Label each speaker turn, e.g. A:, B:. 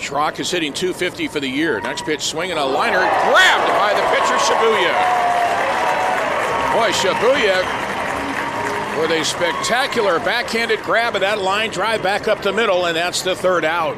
A: Schrock is hitting 250 for the year. Next pitch, swinging a liner, grabbed by the pitcher Shibuya. Boy, Shibuya with a spectacular backhanded grab of that line drive back up the middle, and that's the third out.